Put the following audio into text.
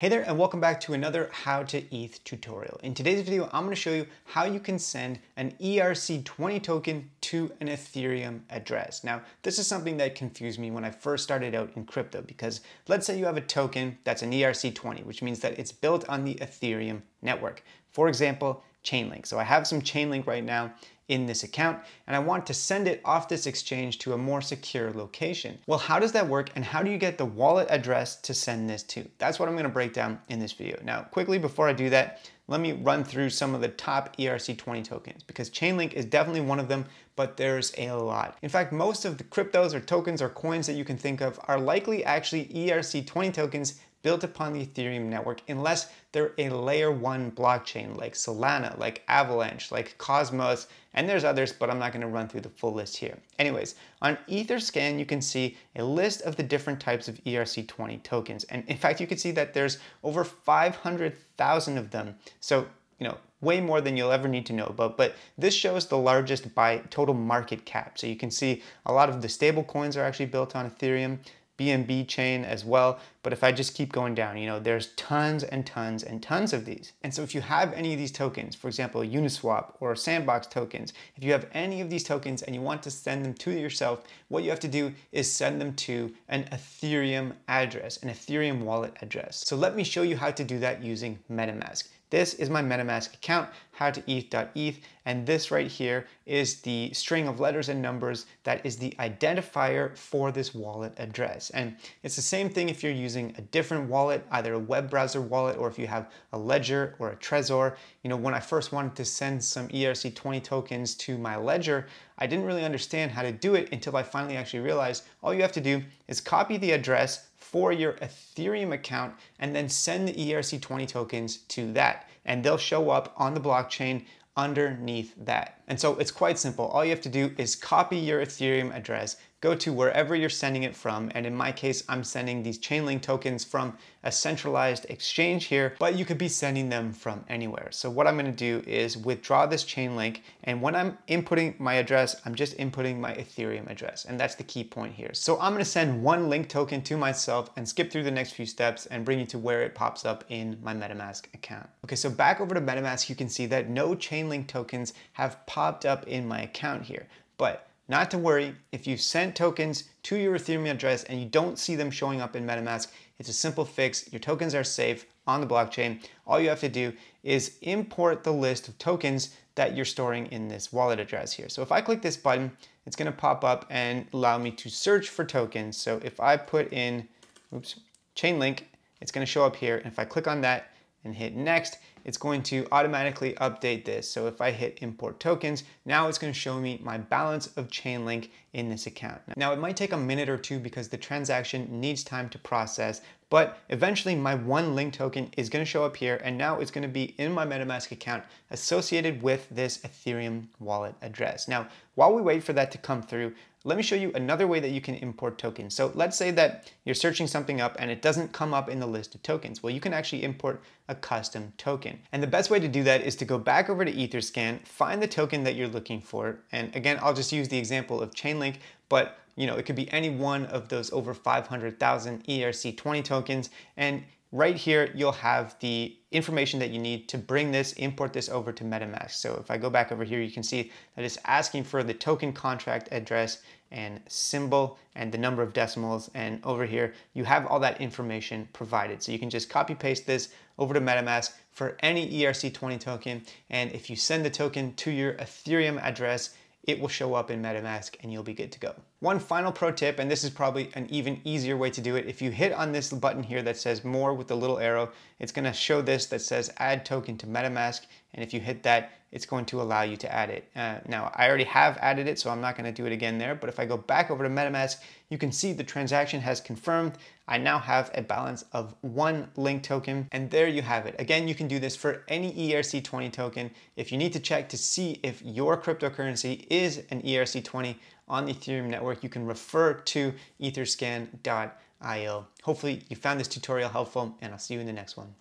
Hey there and welcome back to another How to ETH tutorial. In today's video, I'm gonna show you how you can send an ERC20 token to an Ethereum address. Now, this is something that confused me when I first started out in crypto because let's say you have a token that's an ERC20, which means that it's built on the Ethereum network. For example, Chainlink. So I have some Chainlink right now in this account and I want to send it off this exchange to a more secure location. Well, how does that work and how do you get the wallet address to send this to? That's what I'm gonna break down in this video. Now, quickly before I do that, let me run through some of the top ERC20 tokens because Chainlink is definitely one of them, but there's a lot. In fact, most of the cryptos or tokens or coins that you can think of are likely actually ERC20 tokens built upon the Ethereum network unless they're a layer one blockchain like Solana, like Avalanche, like Cosmos, and there's others, but I'm not gonna run through the full list here. Anyways, on Etherscan, you can see a list of the different types of ERC20 tokens. And in fact, you can see that there's over 500,000 of them. So, you know, way more than you'll ever need to know about, but this shows the largest by total market cap. So you can see a lot of the stable coins are actually built on Ethereum. BNB chain as well. But if I just keep going down, you know, there's tons and tons and tons of these. And so if you have any of these tokens, for example, Uniswap or Sandbox tokens, if you have any of these tokens and you want to send them to yourself, what you have to do is send them to an Ethereum address, an Ethereum wallet address. So let me show you how to do that using MetaMask. This is my MetaMask account, howtoeth.eth, and this right here is the string of letters and numbers that is the identifier for this wallet address. And it's the same thing if you're using a different wallet, either a web browser wallet or if you have a Ledger or a Trezor. You know, when I first wanted to send some ERC20 tokens to my Ledger, I didn't really understand how to do it until I finally actually realized all you have to do is copy the address for your Ethereum account and then send the ERC20 tokens to that. And they'll show up on the blockchain underneath that. And so it's quite simple. All you have to do is copy your Ethereum address, go to wherever you're sending it from. And in my case, I'm sending these Chainlink tokens from a centralized exchange here, but you could be sending them from anywhere. So what I'm gonna do is withdraw this Chainlink. And when I'm inputting my address, I'm just inputting my Ethereum address. And that's the key point here. So I'm gonna send one link token to myself and skip through the next few steps and bring you to where it pops up in my MetaMask account. Okay, so back over to MetaMask, you can see that no Chainlink tokens have popped up in my account here. But not to worry, if you've sent tokens to your Ethereum address and you don't see them showing up in MetaMask, it's a simple fix. Your tokens are safe on the blockchain. All you have to do is import the list of tokens that you're storing in this wallet address here. So if I click this button, it's gonna pop up and allow me to search for tokens. So if I put in, oops, Chainlink, it's gonna show up here. And if I click on that and hit next, it's going to automatically update this. So if I hit import tokens, now it's going to show me my balance of Chainlink in this account. Now it might take a minute or two because the transaction needs time to process, but eventually my one link token is going to show up here and now it's going to be in my MetaMask account associated with this Ethereum wallet address. Now, while we wait for that to come through, let me show you another way that you can import tokens. So let's say that you're searching something up and it doesn't come up in the list of tokens. Well, you can actually import a custom token. And the best way to do that is to go back over to Etherscan, find the token that you're looking for. And again, I'll just use the example of Chainlink, but you know, it could be any one of those over 500,000 ERC20 tokens. And right here, you'll have the information that you need to bring this, import this over to MetaMask. So if I go back over here, you can see that it's asking for the token contract address and symbol and the number of decimals. And over here, you have all that information provided. So you can just copy paste this over to MetaMask for any ERC20 token. And if you send the token to your Ethereum address, it will show up in MetaMask and you'll be good to go. One final pro tip, and this is probably an even easier way to do it. If you hit on this button here that says more with the little arrow, it's gonna show this that says add token to MetaMask. And if you hit that, it's going to allow you to add it. Uh, now, I already have added it, so I'm not gonna do it again there. But if I go back over to MetaMask, you can see the transaction has confirmed. I now have a balance of one link token, and there you have it. Again, you can do this for any ERC20 token. If you need to check to see if your cryptocurrency is an ERC20, on the Ethereum network, you can refer to etherscan.io. Hopefully you found this tutorial helpful and I'll see you in the next one.